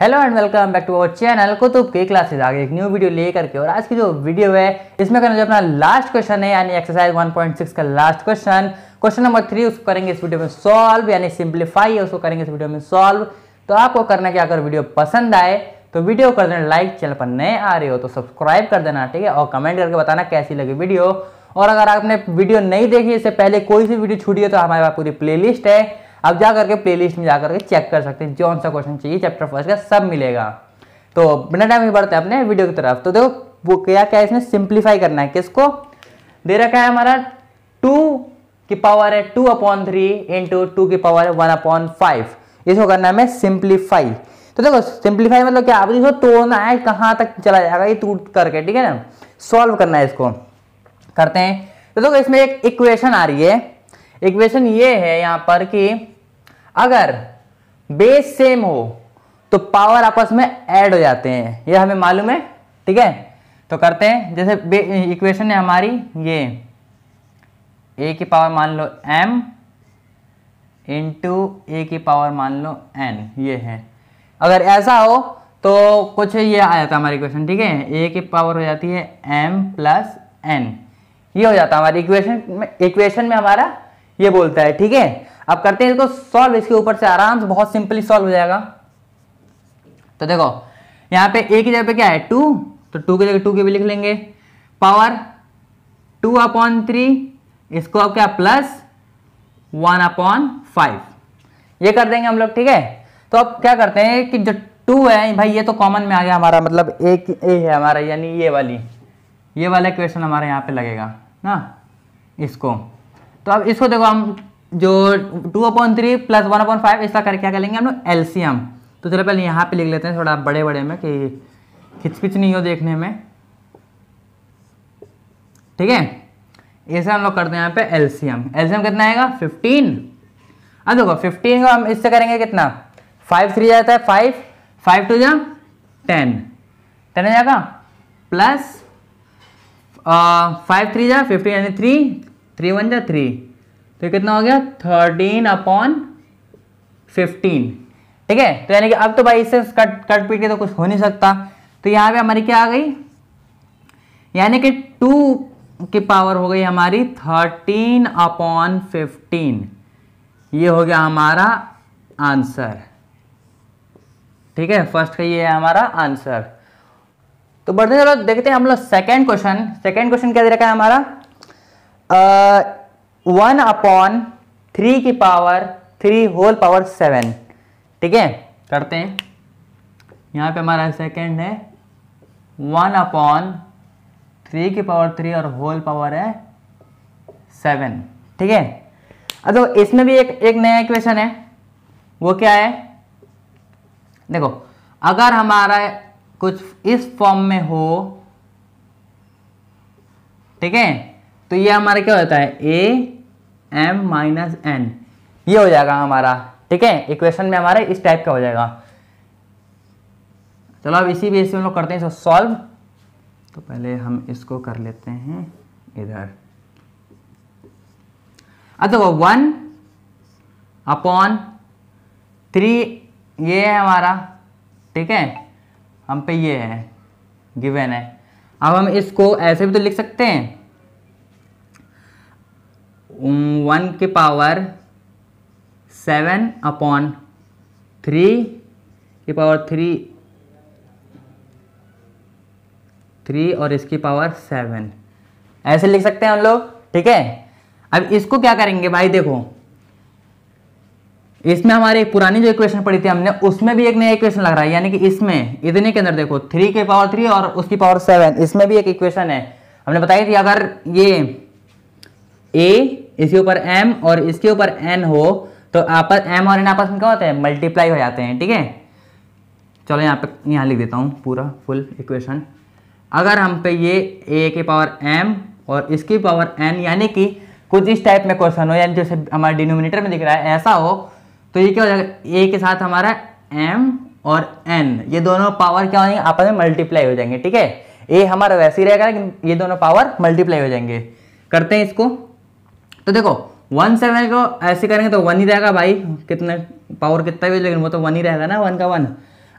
Hello and welcome back to our channel Kutub के classes आगे एक न्यू वीडियो लेकर के और आज की जो वीडियो है, इसमें करना जो अपना लास्ट क्वेश्चन है, यानी एक्सरसाइज 1.6 का last question question number three उसको करेंगे इस वीडियो में सॉल्व यानी सिंप्लीफाई है, उसको करेंगे इस वीडियो में सॉल्व तो आपको करना क्या अगर वीडियो पसंद आए तो वीडियो कर देना लाइक चैनल पर नए आ रहे हो तो सब्सक्राइब कर देना, ठीक है? और कमेंट करके बताना कैसी लगी वीडियो और अगर आपने वीडियो नहीं देखी, इससे पहले कोई सी वीडियो छूटी है तो हमारे पास पूरी प्लेलिस्ट है। आप जा करके प्लेलिस्ट में जा करके चेक कर सकते हैं, कौन सा क्वेश्चन चाहिए चैप्टर फ़र्स्ट का सब मिलेगा। तो बिना टाइम ही बढ़ते हैं अपने वीडियो की तरफ़। तो देखो, वो क्या क्या इसमें सिंप्लीफाई करना है, किसको? दे रखा है हमारा टू की पावर है two upon three into two की पावर है वन अपॉन फाइव इसको करना है सिंप्लीफाई तो देखो सिंप्लीफाई मतलब क्या? आप इसको तोड़ना है, कहाँ तक चला जाएगा, ये टूट करके, ठीक है ना? सॉल्व करना है इसको। करते हैं। तो देखो, इसमें एक इक्वेशन आ रही है। इक्वेशन ये है यहाँ पर कि अगर बेस सेम हो तो पावर आपस में ऐड हो जाते हैं। ये हमें मालूम है, ठीक है? तो करते हैं, जैसे इक्वेशन है हमारी, ये ए की पावर मान लो m इंटू ए की पावर मान लो एन ये है। अगर ऐसा हो तो कुछ ये आ जाता हमारी इक्वेशन ठीक है? ए की पावर हो जाती है एम प्लस एन ये हो जाता हमारी इक्वेशन में इक्वेशन में हमारा ये बोलता है, ठीक है? अब करते हैं इसको सॉल्व इसके ऊपर से आराम से बहुत सिंपली सॉल्व हो जाएगा। तो देखो, यहाँ पे ए की जगह पे क्या है? टू तो टू की जगह टू के भी लिख लेंगे। पावर टू अपॉन थ्री इसको अब क्या? प्लस वन अपॉन फाइव ये कर देंगे हम लोग, ठीक है? तो अब क्या करते हैं कि जो टू है, भाई, ये तो कॉमन में आ गया हमारा मतलब एक ए है हमारा, यानी ये वाली। ये वाला क्वेश्चन हमारे यहाँ पे लगेगा, ना? इसको। तो अब इसको देखो हम जो two upon three plus one upon five इसका करके क्या करेंगे हम लोग? एलसीएम तो चलो पहले यहाँ पे लिख लेते हैं थोड़ा बड़े बड़े में कि खिचपिच नहीं हो देखने में। ठीक है? इसे हम लोग करते हैं यहाँ पे एलसीएम एलसीएम कितना आएगा? फिफ्टीन अब देखो फिफ्टीन को हम इससे करेंगे कितना? फाइव थ्री जाता है फाइव फाइव टू जा टेन टेन जाएगा? प्लस फाइव थ्री जा फिफ्टीन यानी थ्री थ्री वन जा थ्री। तो कितना हो गया? Thirteen upon fifteen. ठीक है? तो यानी कि अब तो भाई इससे कट कट पीट के तो कुछ हो नहीं सकता। तो यहाँ पे हमारी क्या आ गई? यानी कि टू की पावर हो गई हमारी थर्टीन अपॉन फिफ्टीन। ये हो गया हमारा आंसर। ठीक है? फ़र्स्ट का ये है हमारा आंसर। तो बढ़ते चलो देखते हैं हम लोग सेकेंड क्वेश्चन। सेकेंड क्वेश्चन क्या दे रखा है हमारा? वन अपॉन थ्री की power three whole power seven ठीक है? करते हैं। यहाँ पे हमारा सेकेंड है। वन अपॉन थ्री की पावर थ्री और होल पावर है सेवन ठीक है? तो इसमें भी एक एक नया इक्वेशन है। वो क्या है? देखो, अगर हमारा कुछ इस फॉर्म में हो, ठीक है? तो ये हमारा क्या होता है? ए एम माइनस एन ये हो जाएगा हमारा, ठीक है? इक्वेशन में हमारा इस टाइप का हो जाएगा। चलो अब इसी बेस में हम लोग करते हैं सॉल्व तो पहले हम इसको कर लेते हैं इधर। देखो वन अपॉन थ्री ये है हमारा, ठीक है? हम पे ये है गिवन है। अब हम इसको ऐसे भी तो लिख सकते हैं। वन के पावर सेवन अपॉन थ्री की पावर थ्री थ्री और इसकी पावर सेवन ऐसे लिख सकते हैं हम लोग, ठीक है? अब इसको क्या करेंगे भाई, देखो। इसमें हमारी पुरानी जो इक्वेशन पढ़ी थी हमने, उसमें भी एक नया इक्वेशन लग रहा है, यानी कि इसमें, इतने के अंदर देखो थ्री के पावर थ्री और उसकी पावर सेवन इसमें भी एक इक्वेशन है। हमने बताई थी अगर ये ए इसके ऊपर एम और इसके ऊपर एन हो तो आपस एम और एन आपस में क्या होते हैं? मल्टीप्लाई हो जाते हैं, ठीक है? चलो यहाँ पे यहाँ लिख देता हूँ पूरा फुल इक्वेशन अगर हम पे ये ए के पावर एम और इसकी पावर एन यानी कि कुछ इस टाइप में क्वेश्चन हो, यानी जैसे हमारे डिनोमिनेटर में दिख रहा है, ऐसा हो तो ये क्या हो जाएगा? ए के साथ हमारा एम और एन ये दोनों पावर क्या हो जाएँगे आपस में मल्टीप्लाई हो जाएँगे, ठीक है? ए हमारा वैसे ही रहेगा, लेकिन ये दोनों पावर मल्टीप्लाई हो जाएँगे। करते हैं इसको। तो देखो वन सेवन को ऐसे करेंगे तो वन ही रहेगा भाई। कितने? पावर कितना भी लेकिन वो तो वन ही रहेगा ना वन का वन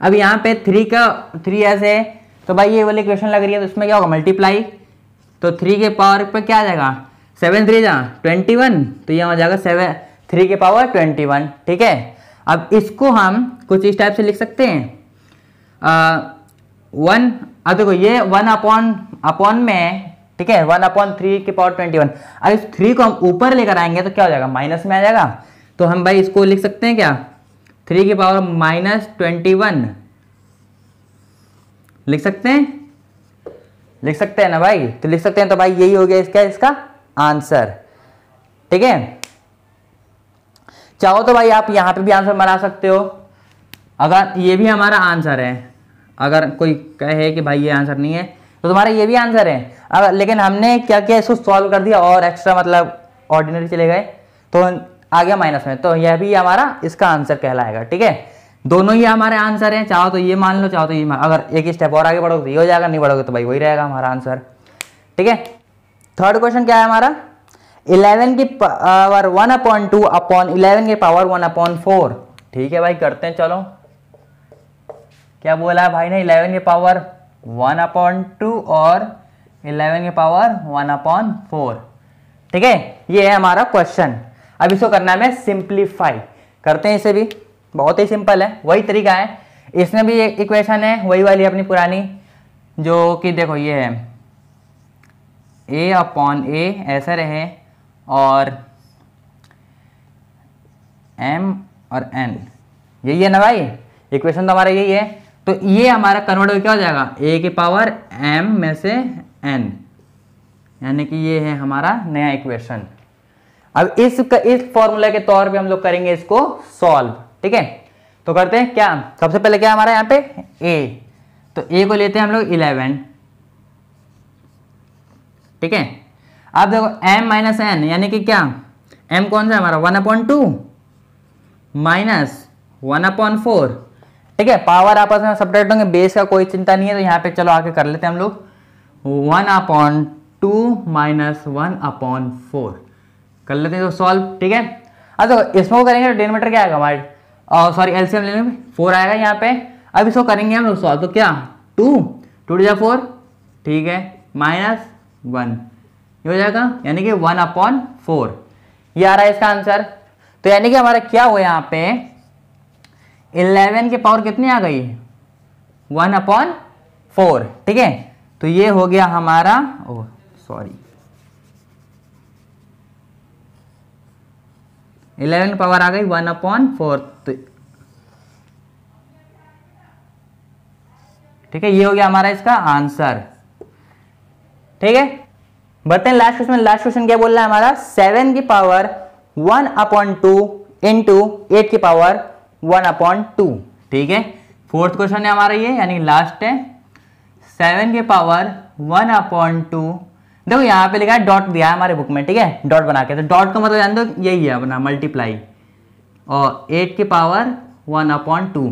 अब यहाँ पे थ्री का थ्री ऐसे है। तो भाई ये वाली इक्वेशन लग रही है तो इसमें क्या होगा? मल्टीप्लाई तो थ्री के पावर पे क्या आ जाएगा? सेवन थ्री जहाँ ट्वेंटी वन तो ये आ जाएगा सेवन थ्री के पावर ट्वेंटी वन ठीक है? अब इसको हम कुछ इस टाइप से लिख सकते हैं। वन अब देखो ये वन अपॉन अपॉन में ठीक है वन अपॉन थ्री के पावर ट्वेंटी वन अब इस थ्री को हम ऊपर लेकर आएँगे तो क्या हो जाएगा? माइनस में आ जाएगा। तो हम भाई इसको लिख सकते हैं क्या? थ्री की पावर माइनस ट्वेंटी वन लिख सकते हैं? लिख सकते हैं ना भाई? तो लिख सकते हैं तो भाई यही हो गया इसका इसका आंसर ठीक है? चाहो तो भाई आप यहाँ पे भी आंसर बना सकते हो। अगर ये भी हमारा आंसर है। अगर कोई कहे कि भाई ये आंसर नहीं है तो तुम्हारा ये भी आंसर है। अगर लेकिन हमने क्या किया, इसको सॉल्व कर दिया और एक्स्ट्रा मतलब ऑर्डिनरी चले गए। तो आ गया माइनस में। तो यह भी हमारा इसका आंसर कहलाएगा, ठीक है? दोनों ही हमारे आंसर हैं। चाहो तो ये मान लो, चाहो तो ये मान अगर एक स्टेप और आगे बढ़ोगे तो ये हो जाएगा, नहीं बढ़ोगे तो भाई वही रहेगा हमारा आंसर ठीक है? थर्ड क्वेश्चन क्या है हमारा? इलेवन की power one upon two upon eleven की पावर वन अपॉन फोर ठीक है भाई, करते हैं, चलो। क्या बोला है भाई ने? इलेवन की पावर वन अपॉन टू और इलेवन के पावर वन अपॉन फोर। ठीक है? ये है हमारा क्वेश्चन अब इसको करना है सिंप्लीफाई करते हैं इसे भी। बहुत ही सिंपल है। वही तरीका है। इसमें भी एक इक्वेशन है। वही वाली अपनी पुरानी, जो कि देखो, ये है। ए अपॉन ए ऐसा रहे। और एम और एन यही है ना भाई? इक्वेशन तो हमारा यही है। तो ये हमारा कन्वर्ट हो क्या हो जाएगा? ए के पावर एम में से एन यानी कि ये है हमारा नया इक्वेशन अब इस इस फॉर्मूला के तौर पे हम लोग करेंगे इसको सॉल्व ठीक है? तो करते हैं क्या? सबसे पहले क्या हमारा यहाँ पे? ए तो ए को लेते हैं हम लोग इलेवन ठीक है? अब देखो, m माइनस एन यानी कि क्या? M कौन सा हमारा? One upon two minus one upon four ठीक है? पावर आपस में सब्ट्रैक्ट होंगे बेस का कोई चिंता नहीं है तो यहाँ पे चलो आके कर लेते हैं हम लोग. One upon two minus one upon four कर लेते हैं तो सॉल्व ठीक है? अब देखो इसमें करेंगे तो डेनमीटर क्या आएगा हमारे? सॉरी एलसीएम लेने में? फोर आएगा यहाँ पे। अब इसको करेंगे हम लोग सॉल्व तो क्या? टू टू टू फोर ठीक है? माइनस वन ये हो जाएगा, यानी कि वन अपॉन फोर ये आ रहा है इसका आंसर तो यानी कि हमारा क्या हुआ यहाँ पे? इलेवन के पावर कितनी आ गई? वन अपॉन फोर ठीक है? तो ये हो गया हमारा, ओ सॉरी इलेवन पावर आ गई वन अपॉन फोर्थ ठीक है, ये हो गया हमारा इसका आंसर ठीक है? बढ़ते हैं लास्ट क्वेश्चन लास्ट क्वेश्चन क्या बोल रहा है हमारा? सेवन की power one upon two into eight की पावर वन अपॉन टू ठीक है? फोर्थ क्वेश्चन है हमारा ये, यानी लास्ट है. सेवन के पावर वन अपॉन टू। देखो, यहाँ पे लिखा है डॉट दिया है हमारे बुक में, ठीक है? डॉट बना के। तो डॉट का मतलब जान दो यही है अपना मल्टीप्लाई और एट के पावर वन अपॉन टू।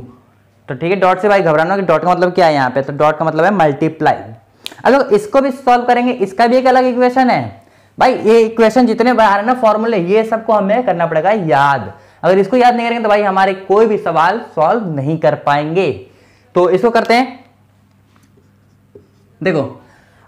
तो ठीक है, डॉट से भाई घबराना कि डॉट का मतलब क्या है यहाँ पे? तो डॉट का मतलब है मल्टीप्लाई अगर इसको भी सॉल्व करेंगे, इसका भी एक अलग इक्वेशन है। भाई, ये इक्वेशन जितने बाहर है ना फॉर्मूले ये सबको हमें करना पड़ेगा याद। अगर इसको याद नहीं करेंगे तो भाई हमारे कोई भी सवाल सॉल्व नहीं कर पाएँगे। तो इसको करते हैं देखो,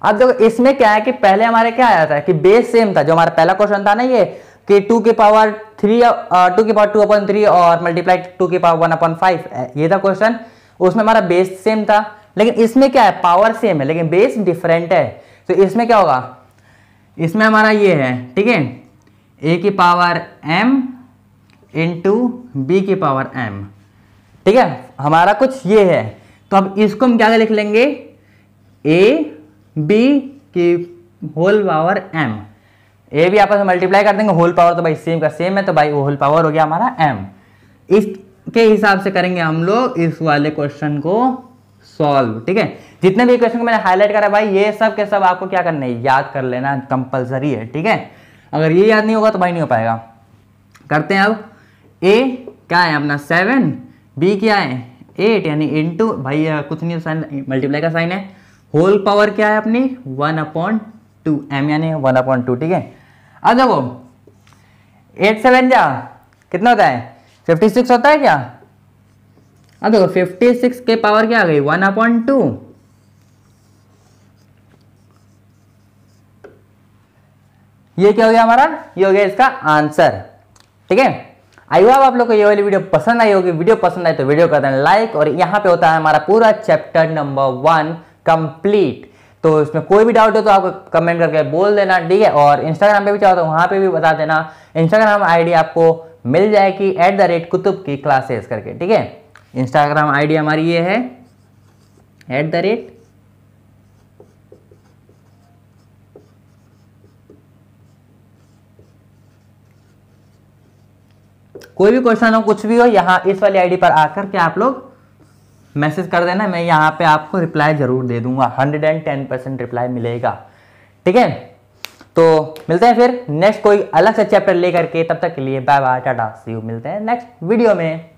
अब देखो, इसमें क्या है कि पहले हमारे क्या आया था कि बेस सेम था, जो हमारा पहला क्वेश्चन था ना ये, कि टू की पावर थ्री टू की पावर टू अपन थ्री और मल्टीप्लाई टू के पावर वन अपन फाइव ये था क्वेश्चन उसमें हमारा बेस सेम था। लेकिन इसमें क्या है? पावर सेम है, लेकिन बेस डिफरेंट है। तो इसमें क्या होगा? इसमें हमारा ये है, ठीक है? ए की पावर एम इंटू बी की पावर एम ठीक है? हमारा कुछ ये है। तो अब इसको हम क्या लिख लेंगे? ए बी की होल पावर एम ए भी आपस में मल्टीप्लाई कर देंगे होल पावर तो भाई सेम का सेम है तो भाई होल पावर हो गया हमारा एम इसके हिसाब से करेंगे हम लोग इस वाले क्वेश्चन को सॉल्व ठीक है? जितने भी क्वेश्चन को मैंने हाईलाइट करा भाई, ये सब के सब आपको क्या करना है? याद कर लेना कंपलसरी है, ठीक है? अगर ये याद नहीं होगा तो भाई नहीं हो पाएगा। करते हैं अब। ए क्या है अपना? सेवन बी क्या है? एट यानी इंटू भाई कुछ नहीं, साइन मल्टीप्लाई का साइन है। होल पावर क्या है अपनी? वन अपॉइंट टू एम यानी वन अपॉइंट टू ठीक है? अब देखो एट सेवन जा, कितना होता है? फिफ्टी सिक्स होता है क्या? अब देखो फिफ्टी सिक्स के पावर क्या आ गई? वन अपॉइंट टू ये क्या हो गया हमारा? ये हो गया इसका आंसर ठीक है? आई होप आप लोग को ये वाली वीडियो पसंद आई होगी। वीडियो पसंद आई तो वीडियो कर देना लाइक और यहाँ पे होता है हमारा पूरा चैप्टर नंबर वन कंप्लीट तो इसमें कोई भी डाउट हो तो आपको कमेंट करके बोल देना, ठीक है? और इंस्टाग्राम पे भी चाहो तो वहाँ पे भी बता देना। इंस्टाग्राम आईडी आपको मिल जाएगी एट द रेट कुतुब की क्लासेस करके, ठीक है? इंस्टाग्राम आईडी हमारी ये है एट द रेट कोई भी क्वेश्चन हो, कुछ भी हो, यहाँ इस वाली आईडी पर आकर के आप लोग मैसेज कर देना, मैं यहाँ पे आपको रिप्लाई ज़रूर दे दूँगा। Hundred and ten percent reply मिलेगा। ठीक है? तो मिलते हैं फिर। नेक्स्ट कोई अलग से चैप्टर लेकर के, तब तक के लिए bye bye tata see you मिलते हैं नेक्स्ट वीडियो में।